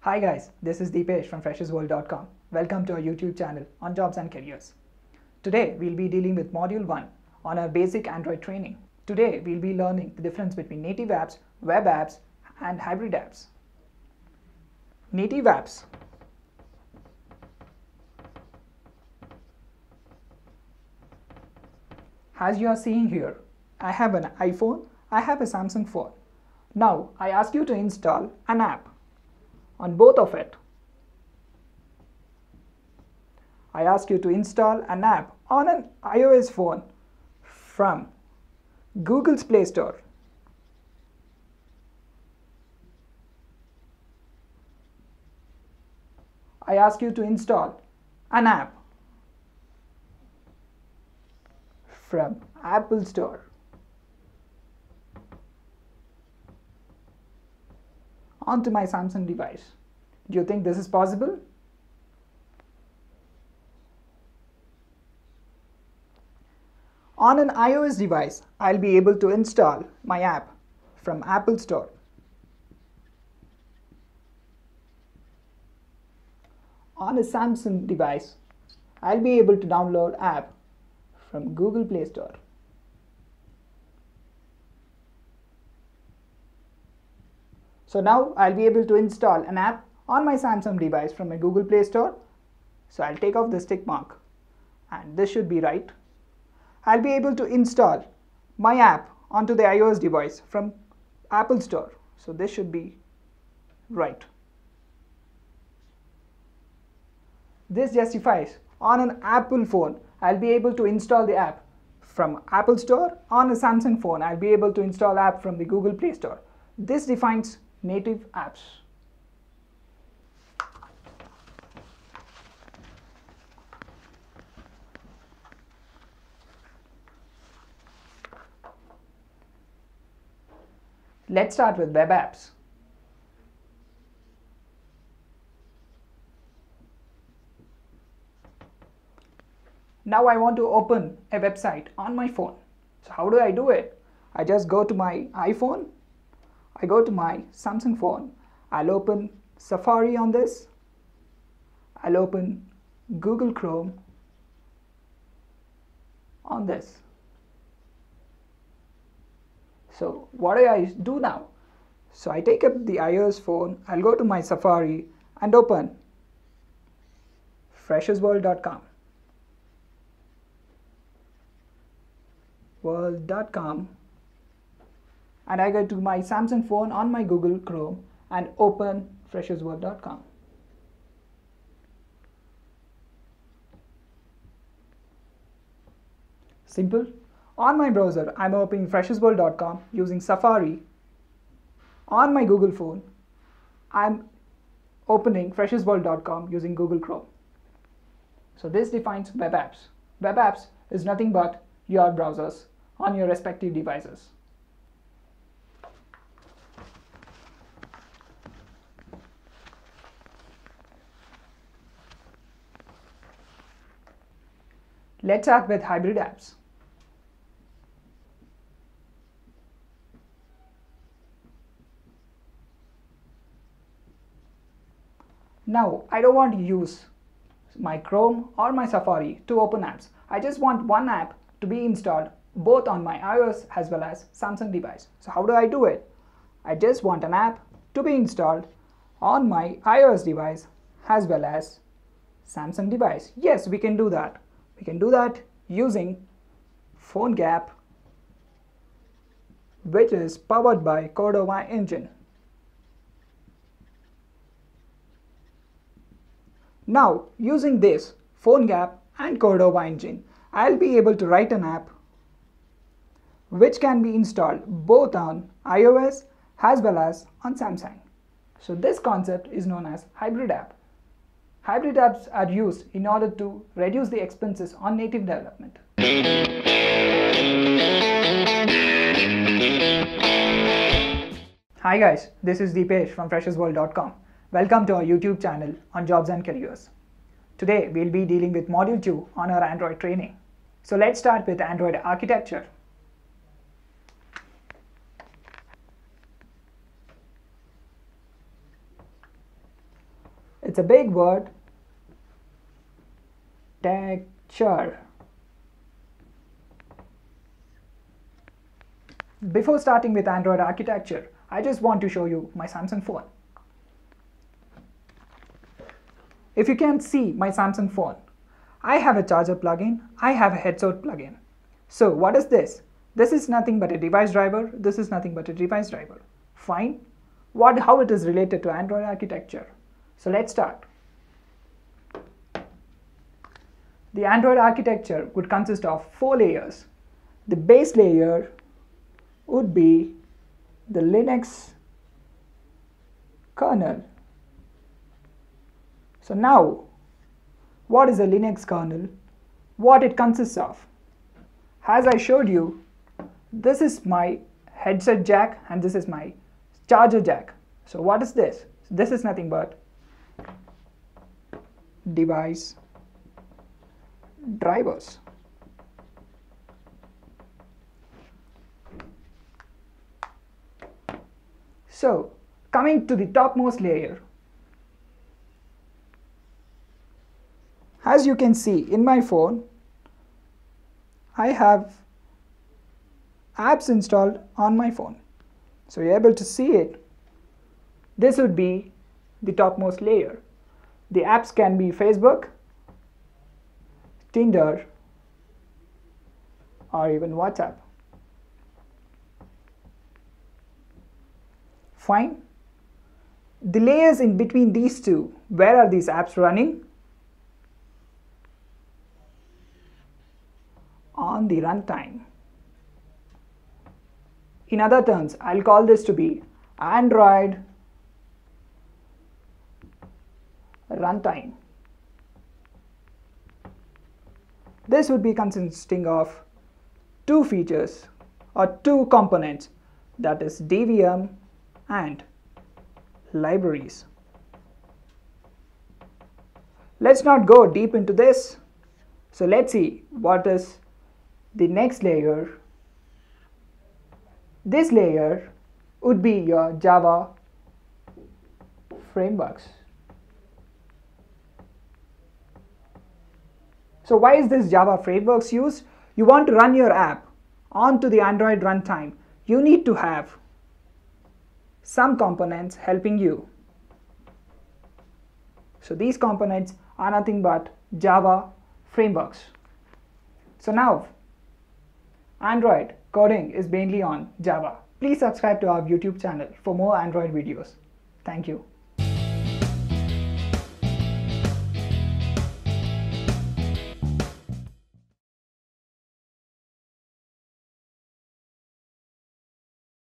Hi guys, this is Deepesh from freshersworld.com. Welcome to our YouTube channel on jobs and careers. Today we'll be dealing with module 1 on our basic Android training. Today we'll be learning the difference between native apps, web apps and hybrid apps. Native apps. As you are seeing here, I have an iPhone, I have a Samsung phone. Now I ask you to install an app on both of it. I ask you to install an app on an iOS phone from Google's Play Store. I ask you to install an app from Apple Store. Onto my Samsung device. Do you think this is possible? On an iOS device, I'll be able to install my app from Apple Store. On a Samsung device, I'll be able to download app from Google Play Store. So now I'll be able to install an app on my Samsung device from my Google Play Store. So I'll take off the tick mark and this should be right. I'll be able to install my app onto the iOS device from Apple Store. So this should be right. This justifies on an Apple phone, I'll be able to install the app from Apple Store. On a Samsung phone, I'll be able to install app from the Google Play Store. This defines native apps. Let's start with web apps. Now I want to open a website on my phone. So how do I do it? I just go to my iPhone I go to my Samsung phone. I'll open Safari on this. I'll open Google Chrome on this. So what do I do now? So I take up the iOS phone, I'll go to my Safari and open freshersworld.com. world.com and I go to my Samsung phone on my Google Chrome and open freshersworld.com. Simple. On my browser, I'm opening freshersworld.com using Safari. On my Google phone, I'm opening freshersworld.com using Google Chrome. So this defines web apps. Web apps is nothing but your browsers on your respective devices. Let's start with hybrid apps. Now, I don't want to use my Chrome or my Safari to open apps. I just want one app to be installed both on my iOS as well as Samsung device. So how do I do it? I just want an app to be installed on my iOS device as well as Samsung device. Yes, we can do that. We can do that using PhoneGap which is powered by Cordova engine. Now using this PhoneGap and Cordova engine, I'll be able to write an app which can be installed both on iOS as well as on Samsung. So this concept is known as hybrid app hybrid apps are used in order to reduce the expenses on native development. Hi guys, this is Deepesh from freshersworld.com. Welcome to our YouTube channel on jobs and careers. Today we'll be dealing with module 2 on our Android training. So let's start with Android architecture. It's a big word Texture. Before starting with Android architecture, I just want to show you my Samsung phone. If you can't see my Samsung phone, I have a charger plugin, I have a headset plugin. So what is this? This is nothing but a device driver, this is nothing but a device driver. Fine. What, how it is related to Android architecture? So let's start. The Android architecture would consist of four layers. The base layer would be the Linux kernel. So now, what is a Linux kernel? What it consists of? As I showed you, this is my headset jack and this is my charger jack. So what is this? This is nothing but device drivers. So coming to the topmost layer, as you can see in my phone, I have apps installed on my phone. So you're able to see it. This would be the topmost layer. The apps can be Facebook, Tinder, or even WhatsApp. Fine. The layers in between these two, where are these apps running? On the runtime. In other terms, I'll call this to be Android runtime. This would be consisting of two features or two components that is DVM and libraries. Let's not go deep into this. So let's see what is the next layer. This layer would be your Java frameworks. So why is this Java frameworks used? You want to run your app onto the Android runtime. You need to have some components helping you. So these components are nothing but Java frameworks. So now Android coding is mainly on Java. Please subscribe to our YouTube channel for more Android videos. Thank you.